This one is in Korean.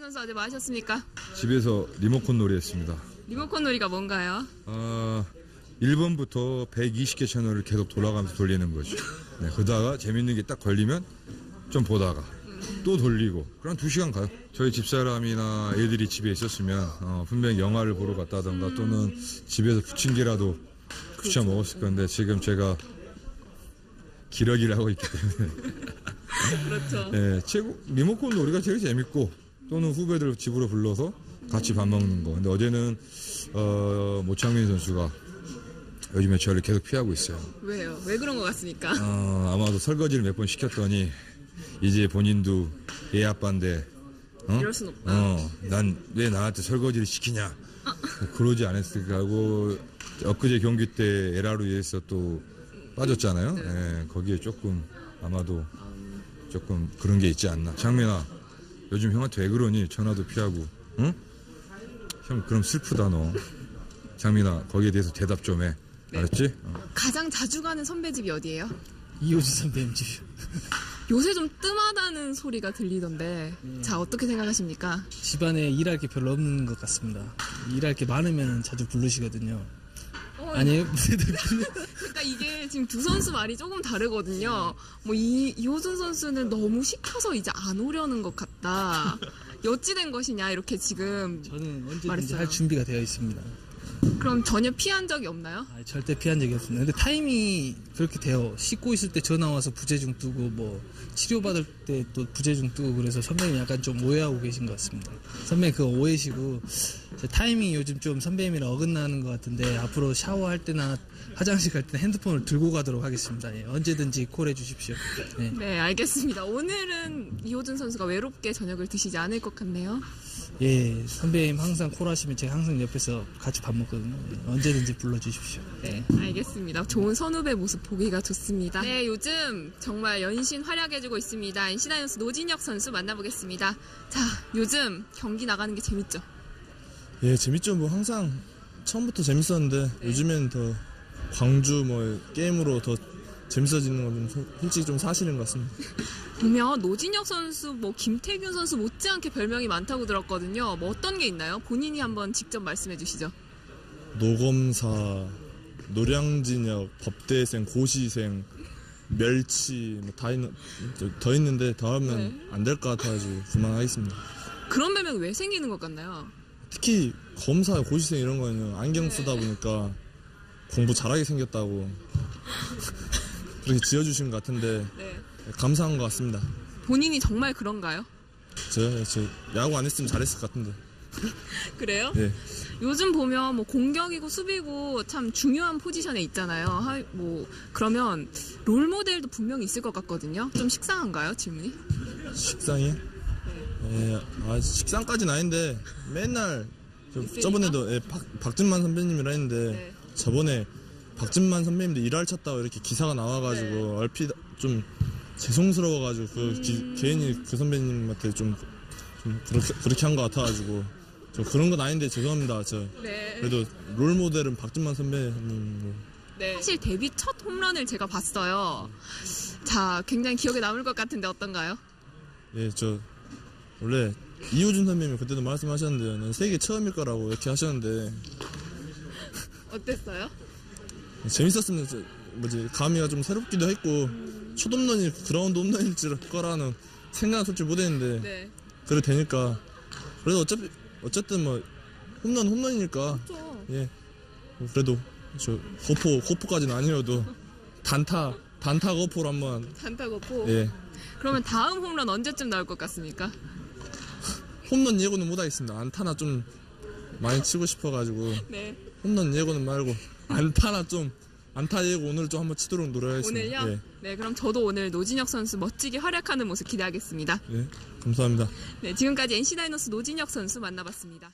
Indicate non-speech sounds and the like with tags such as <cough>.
선수 어제 뭐 하셨습니까? 집에서 리모컨 놀이 했습니다. 리모컨 놀이가 뭔가요? 어, 1번부터 120개 채널을 계속 돌아가면서 돌리는 거죠. 네, 그러다가 재밌는 게 딱 걸리면 좀 보다가 또 돌리고 그럼 2시간 가요. 저희 집사람이나 애들이 집에 있었으면 어, 분명히 영화를 보러 갔다던가 또는 집에서 부침개라도 부쳐 먹었을 건데 지금 제가 기러기를 하고 있기 때문에 <laughs> 그렇죠. 예, 최고 리모컨 놀이가 제일 재밌고 또는 후배들 집으로 불러서 같이 밥 먹는 거. 근데 어제는 어, 모창민 선수가 요즘에 저를 계속 피하고 있어요. 왜요? 왜 그런 것 같습니까? 어, 아마도 설거지를 몇 번 시켰더니 이제 본인도 애 아빠인데 어? 이럴 순 없다. 어, 난 왜 나한테 설거지를 시키냐? 그러지 않았을까 하고 엊그제 경기 때 에라로 인해서 또 빠졌잖아요. 예, 거기에 조금 아마도 조금 그런 게 있지 않나. 장민아, 요즘 형한테 왜 그러니? 전화도 피하고, 응? 형 그럼 슬프다 너. 장민아, 거기에 대해서 대답 좀 해. 알았지? 어. 가장 자주 가는 선배 집이 어디예요? 이호준 선배님 집. 요새 좀 뜸하다는 소리가 들리던데 자 어떻게 생각하십니까? 집안에 일할 게 별로 없는 것 같습니다. 일할 게 많으면 자주 부르시거든요. 어, 아니에요? <laughs> 그러니까 이게 지금 두 선수 말이 조금 다르거든요. 뭐 이, 이호준 선수는 너무 시켜서 이제 안 오려는 것 같다. <laughs> 어찌된 것이냐 이렇게 지금 저는 언제든지 말했어요. 할 준비가 되어 있습니다. 그럼 전혀 피한 적이 없나요? 아, 절대 피한 적이 없습니다. 근데 타임이 그렇게 돼요. 씻고 있을 때 전화 와서 부재중 뜨고 뭐 치료받을 때 또 부재중 뜨고 그래서 선배님 약간 좀 오해하고 계신 것 같습니다. 선배님 그거 오해시고 제 타이밍이 요즘 좀 선배님이랑 어긋나는 것 같은데 앞으로 샤워할 때나 화장실 갈 때 핸드폰을 들고 가도록 하겠습니다. 예, 언제든지 콜해 주십시오. 네. 네 알겠습니다. 오늘은 이호준 선수가 외롭게 저녁을 드시지 않을 것 같네요. 예, 선배님 항상 콜하시면 제가 항상 옆에서 같이 밥 먹거든요. 예, 언제든지 불러주십시오. 네, 알겠습니다. 좋은 선후배 모습 보기가 좋습니다. 네, 요즘 정말 연신 활약해주고 있습니다. NC다이노스 노진혁 선수 만나보겠습니다. 자, 요즘 경기 나가는 게 재밌죠? 예, 재밌죠. 뭐 항상 처음부터 재밌었는데 요즘엔 더 광주 뭐 게임으로 더 재밌어지는 건 좀 솔직히 좀 사실인 것 같습니다. <laughs> 보면 노진혁 선수, 뭐 김태균 선수 못지않게 별명이 많다고 들었거든요. 뭐 어떤 게 있나요? 본인이 한번 직접 말씀해 주시죠. 노검사, 노량진역, 법대생, 고시생, 멸치 뭐 다 있는 저더 있는데 더 하면 네. 안될 것 같아가지고 그만하겠습니다. 그런 별명이 왜 생기는 것 같나요? 특히 검사, 고시생 이런 거는 안경 쓰다 보니까 공부 잘하게 생겼다고 <laughs> 그렇게 지어주신 것 같은데 네. 감사한 것 같습니다. 본인이 정말 그런가요? 저, 저 야구 안 했으면 잘했을 것 같은데. <laughs> 그래요? 예. 요즘 보면 뭐 공격이고 수비고 참 중요한 포지션에 있잖아요. 하- 뭐 그러면 롤 모델도 분명히 있을 것 같거든요. 좀 식상한가요, 질문이? 식상이요? 예, 아, 식상까지는 아닌데 맨날 저? 저번에도 예, 박, 박진만 선배님이라 했는데 네. 저번에 박진만 선배님도 일할 쳤다고 이렇게 기사가 나와가지고 네. 얼핏 좀 죄송스러워가지고 그 기- 음. 괜히 그 선배님한테 좀, 좀 그렇게, 그렇게 한 것 같아가지고 저 그런 건 아닌데 죄송합니다. 저 네. 그래도 롤 모델은 박진만 선배님 네. 사실 데뷔 첫 홈런을 제가 봤어요. 자, 굉장히 기억에 남을 것 같은데 어떤가요? 예, 저 원래 이호준 선배님이 그때도 말씀하셨는데요. 난 세계 처음일 거라고 이렇게 하셨는데 어땠어요? 재밌었으면 저- 뭐지 감회가 좀 새롭기도 했고 첫 홈런이 그라운드 홈런일 줄 거라는 생각은 솔직히 못했는데 네. 그래 되니까. 그래도 어차피 어쨌든 뭐 홈런 홈런이니까. 좀 예. 뭐 그래도 저 고포 고포까지는 아니어도 단타 단타 고포로 한번. 단타 고포. 예. 그러면 다음 홈런 언제쯤 나올 것 같습니까? 홈런 예고는 못하겠습니다. 안타나 좀 많이 치고 싶어가지고. 네. 홈런 예고는 말고 안타나 좀 안타 예고 오늘 좀 한번 치도록 노력하겠습니다. 오늘요? 예, 네, 그럼 저도 오늘 노진혁 선수 멋지게 활약하는 모습 기대하겠습니다. 예, 감사합니다. 네, 지금까지 NC 다이노스 노진혁 선수 만나봤습니다.